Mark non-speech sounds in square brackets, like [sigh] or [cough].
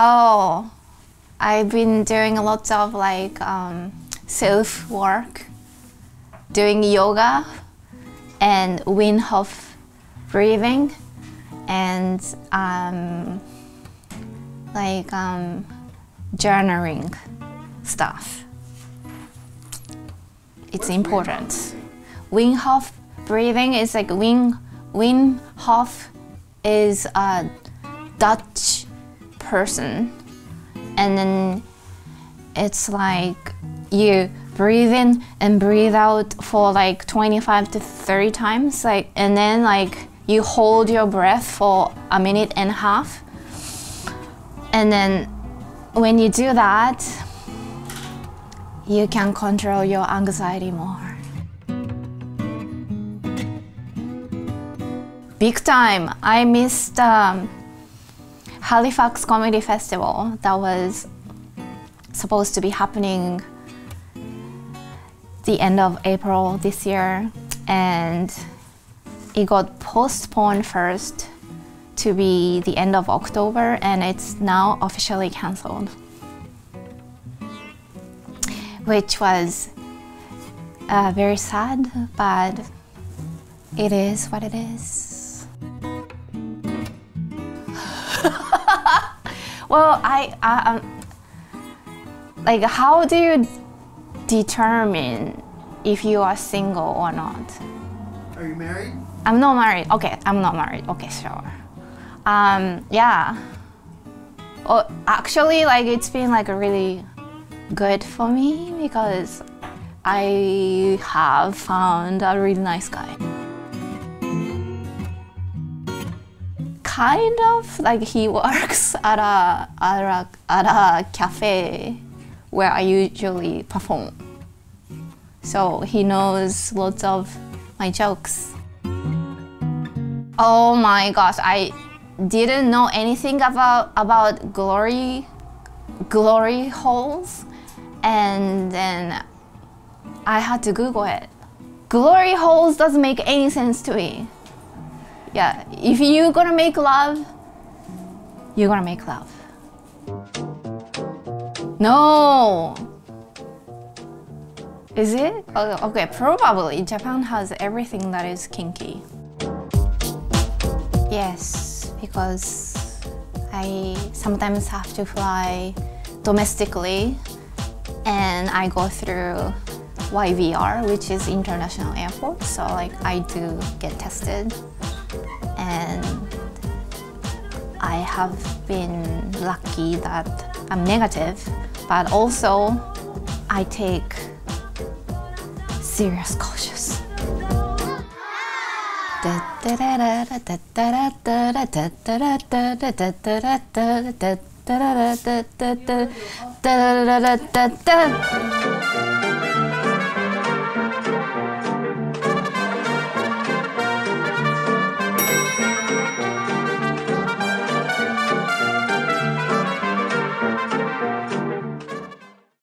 Oh, I've been doing a lot of like um, self work, doing yoga, and Wim Hof breathing, and um, like um, journaling stuff. It's important. Wim Hof breathing is like Wim Wim Hof is a Dutch person, and then it's like you breathe in and breathe out for like 25 to 30 times like and then like you hold your breath for a minute and a half. And then when you do that you can control your anxiety more. Big time. I missed um, halifax comedy festival that was supposed to be happening the end of April this year, and it got postponed first to be the end of October, and it's now officially cancelled, which was uh, very sad, but it is what it is. Well, I, I um, like how do you determine if you are single or not. Are you married? I'm not married. Okay, I'm not married. Okay, sure. Um, yeah. Well, actually, like it's been like really good for me because I have found a really nice guy. Kind of like he works [laughs] at a at a, at a cafe where I usually perform. So he knows lots of my jokes. Oh my gosh, I didn't know anything about about glory glory holes and then I had to Google it. Glory holes doesn't make any sense to me. Yeah, if you're gonna make love, you're gonna make love. No. Is it? Oh, okay, probably. Japan has everything that is kinky. Yes, because I sometimes have to fly domestically and I go through YVR, which is international airport. So like I do get tested I have been lucky that I'm negative, but also I take serious cautious.